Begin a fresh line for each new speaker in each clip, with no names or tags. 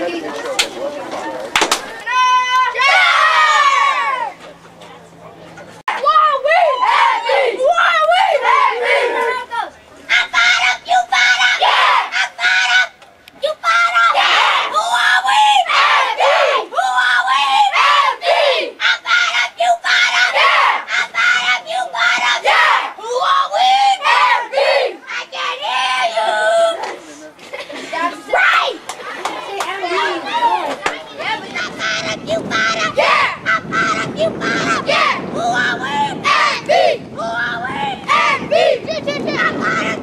Thank you.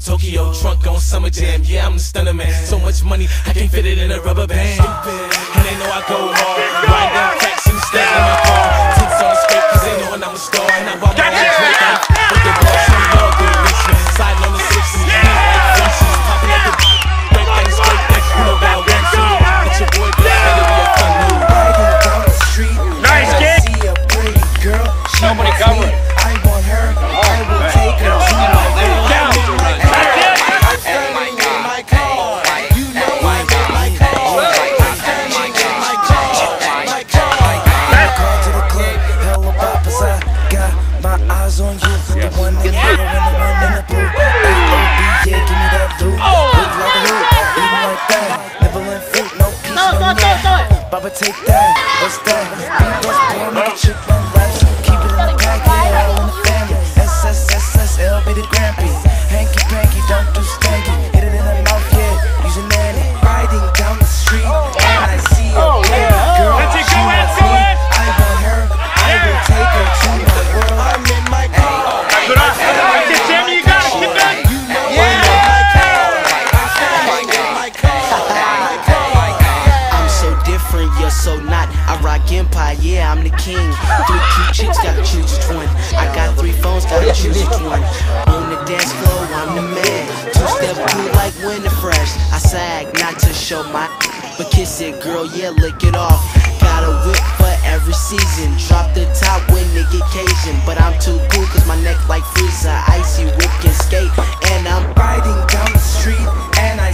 from Tokyo. Trunk on Summer Jam, yeah, I'm the stunner man. So much money, I can't fit it in a rubber band. And they know I go hard. Ride down cracks and stay in my car. Tints on the cause they knowin' I'm a star. And I bought my own drink. I'm the boss, I'm dog with Richmond. Sliding on the six and deep like Frenchies. Popping at the break things, break things. You know about one, two. Get your boy, but better be a fun dude.
Riding down the street
Nice
I
kid.
see a pretty girl. She
Nobody
wants
cover it.
So not. I rock Empire, yeah, I'm the king. Three cute chicks, gotta choose which one. I got three phones, gotta choose which one. On the dance floor, I'm the man. Two step cool like winter fresh. I sag, not to show my. But kiss it, girl, yeah, lick it off. Got a whip for every season. Drop the top when it get Cajun. But I'm too cool, cause my neck like freezer. Icy whip can skate. And I'm
Riding down the street and I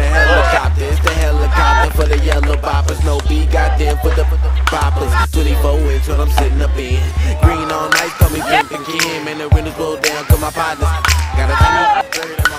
the helicopter. It's the helicopter for the yellow boppers. No B, goddamn for the, boppers. 24 inch what I'm sitting up in. Green on ice, call me Pimp Kim. And the windows roll down, cause my partners got a
Oh,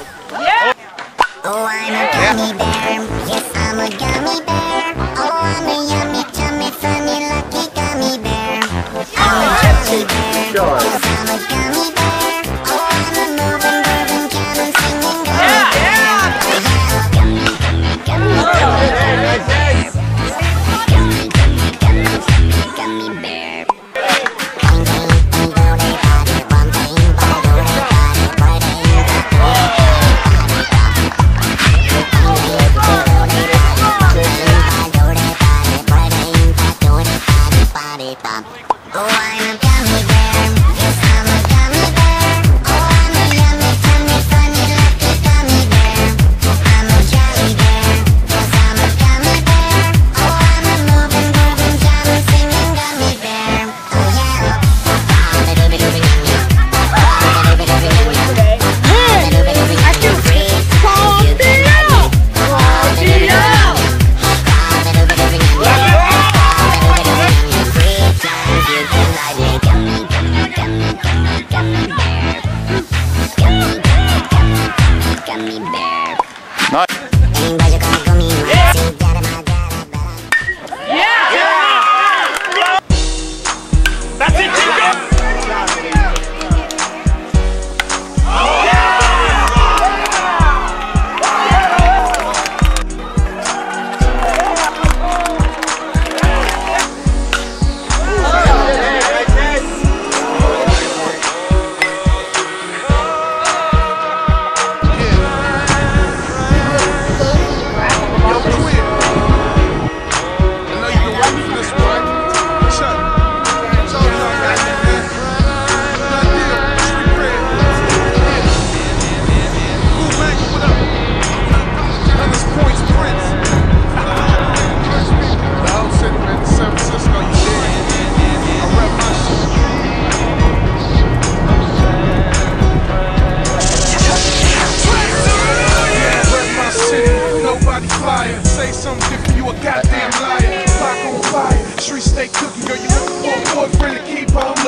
body
flyer. Say something different, you a goddamn liar. Block on fire, street stay cooking, girl, you looking for boyfriend to keep on.